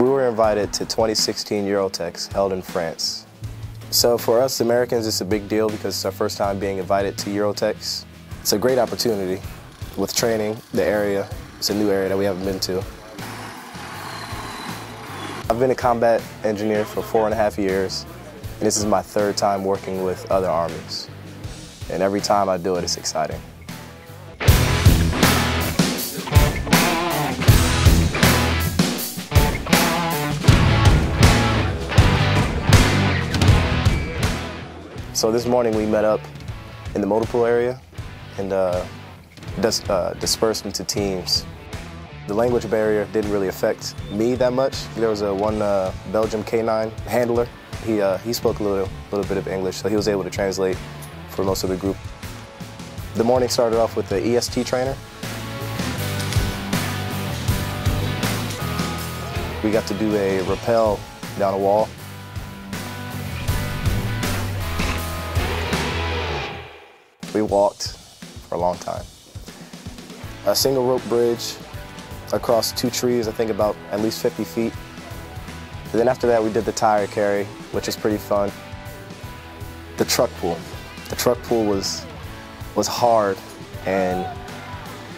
We were invited to 2016 Euretex held in France. So for us Americans, it's a big deal because it's our first time being invited to Euretex. It's a great opportunity with training, the area. It's a new area that we haven't been to. I've been a combat engineer for four and a half years, and this is my third time working with other armies. And every time I do it, it's exciting. So this morning we met up in the motor pool area and uh, dis uh, dispersed into teams. The language barrier didn't really affect me that much. There was a one uh, Belgium K9 handler. He, uh, he spoke a little, little bit of English, so he was able to translate for most of the group. The morning started off with the EST trainer. We got to do a rappel down a wall We walked for a long time. A single rope bridge across two trees, I think about at least 50 feet. And then after that, we did the tire carry, which was pretty fun. The truck pull. The truck pull was, was hard and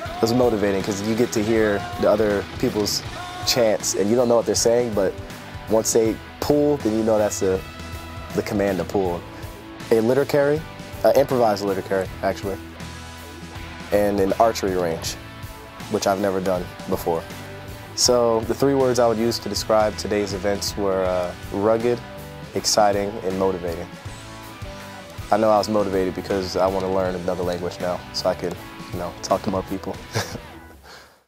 it was motivating because you get to hear the other people's chants and you don't know what they're saying, but once they pull, then you know that's the, the command to pull. A litter carry, uh, improvised litter carry, actually, and an archery range, which I've never done before. So the three words I would use to describe today's events were uh, rugged, exciting, and motivating. I know I was motivated because I want to learn another language now so I can, you know, talk to more people.